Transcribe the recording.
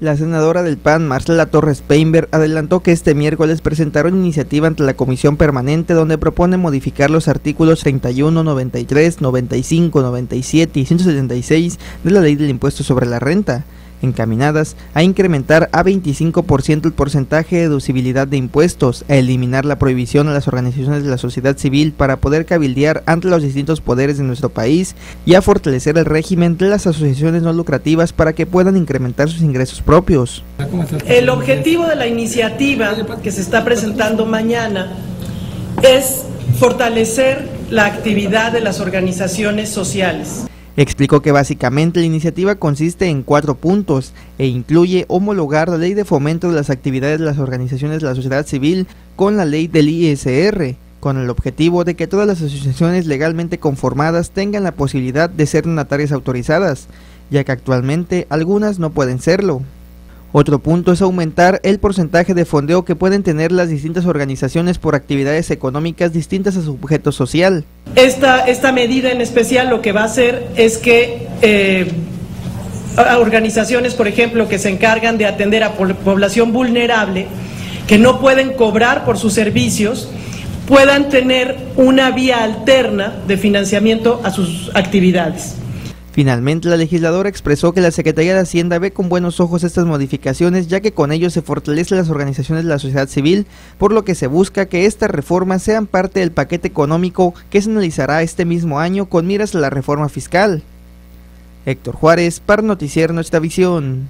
La senadora del PAN, Marcela Torres Peinberg, adelantó que este miércoles presentaron iniciativa ante la Comisión Permanente donde propone modificar los artículos 31, 93, 95, 97 y 176 de la Ley del Impuesto sobre la Renta encaminadas a incrementar a 25% el porcentaje de deducibilidad de impuestos, a eliminar la prohibición a las organizaciones de la sociedad civil para poder cabildear ante los distintos poderes de nuestro país y a fortalecer el régimen de las asociaciones no lucrativas para que puedan incrementar sus ingresos propios. El objetivo de la iniciativa que se está presentando mañana es fortalecer la actividad de las organizaciones sociales. Explicó que básicamente la iniciativa consiste en cuatro puntos e incluye homologar la ley de fomento de las actividades de las organizaciones de la sociedad civil con la ley del ISR, con el objetivo de que todas las asociaciones legalmente conformadas tengan la posibilidad de ser donatarias autorizadas, ya que actualmente algunas no pueden serlo. Otro punto es aumentar el porcentaje de fondeo que pueden tener las distintas organizaciones por actividades económicas distintas a su objeto social. Esta, esta medida en especial lo que va a hacer es que eh, organizaciones, por ejemplo, que se encargan de atender a población vulnerable, que no pueden cobrar por sus servicios, puedan tener una vía alterna de financiamiento a sus actividades. Finalmente, la legisladora expresó que la Secretaría de Hacienda ve con buenos ojos estas modificaciones, ya que con ello se fortalecen las organizaciones de la sociedad civil, por lo que se busca que estas reformas sean parte del paquete económico que se analizará este mismo año con miras a la reforma fiscal. Héctor Juárez, para Noticiero Nuestra Visión.